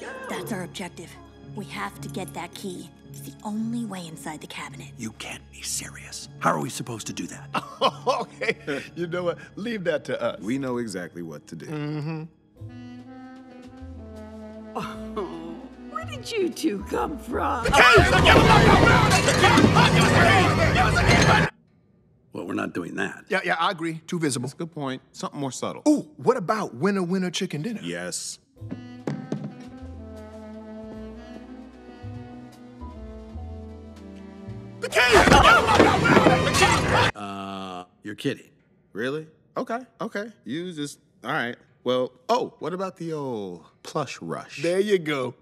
go. That's our objective. We have to get that key. It's the only way inside the cabinet. You can't be serious. How are we supposed to do that? okay, you know what? Leave that to us. We know exactly what to do. Mm-hmm. Where did you two come from? Well, we're not doing that. Yeah, yeah, I agree. Too visible. That's a Good point. Something more subtle. Ooh, what about winner winner chicken dinner? Yes. Uh, you're kidding. Really? Okay, okay. You just, all right. Well, oh, what about the old plush rush? There you go.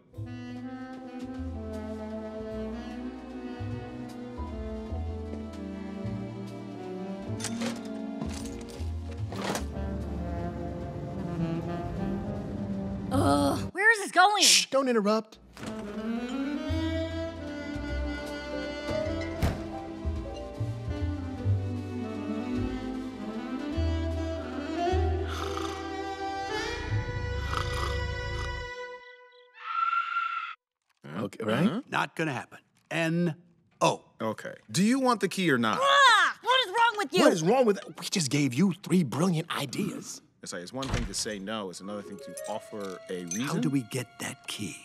Ugh, where is this going? Shh, don't interrupt. Mm-hmm. Okay, right? Mm-hmm. Not going to happen. N O. Okay. Do you want the key or not? Ah! What is wrong with you? What is wrong with We just gave you three brilliant ideas. It's like it's one thing to say no, it's another thing to offer a reason. How do we get that key?